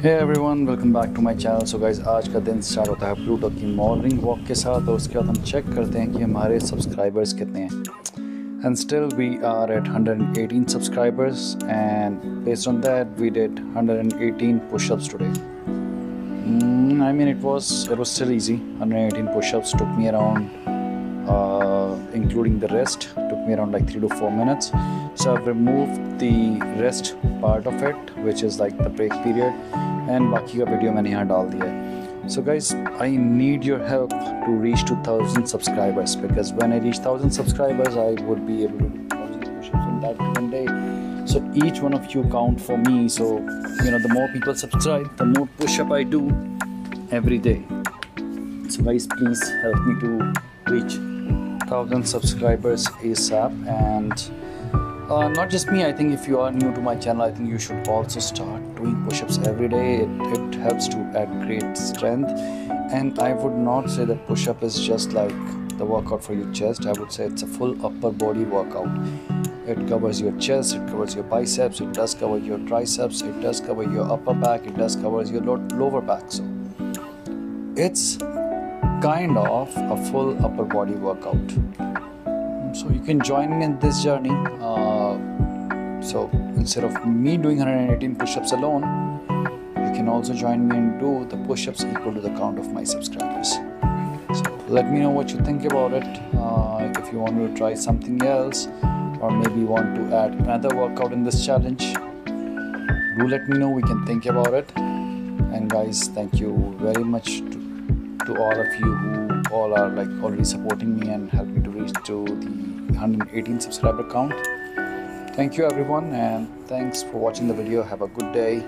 Hi everyone welcome back to my channel so guys आज का दिन स्टार्ट होता है प्लूटो की मॉर्निंग वॉक के साथ और उसके बाद हम चेक करते हैं कि हमारे सब्सक्राइबर्स कितने हैं। And still we are at 118 subscribers and based on that we did 118 pushups today I mean it was it was still easy 118 pushups took me around including the rest took me around like three two four minutes So I've removed the rest part of it, which is like the break. And बाकी का video मैंने यहाँ डाल दिया है so guys I need your help to reach two thousand subscribers because when I reach thousand subscribers I would B able to do thousands push-ups in that one day so each one of you count for me so you know the more people subscribe the more push-up I do every day so guys please help me to reach 1000 subscribers ASAP and uh, not just me i think if you are new to my channel i think you should also start doing push-ups every day. It, it helps to add great strength. And i would not say that push-up is just like the workout for your chest. I would say it's a full upper body workout. It covers your chest it covers your biceps it does cover your triceps it does cover your upper back it does covers your lower back. So it's kind of a full upper body workout so you can join me in this journey. Uh, so instead of me doing 118 push-ups alone you can also join me and do the push-ups equal to the count of my subscribers. So let me know what you think about it. Uh, if you want to try something else or maybe want to add another workout in this challenge do let me know. We can think about it. And guys thank you very much to, to all of you who all are like already supporting me and help me to reach to the 118 subscriber count. Thank you everyone and thanks for watching the video. Have a good day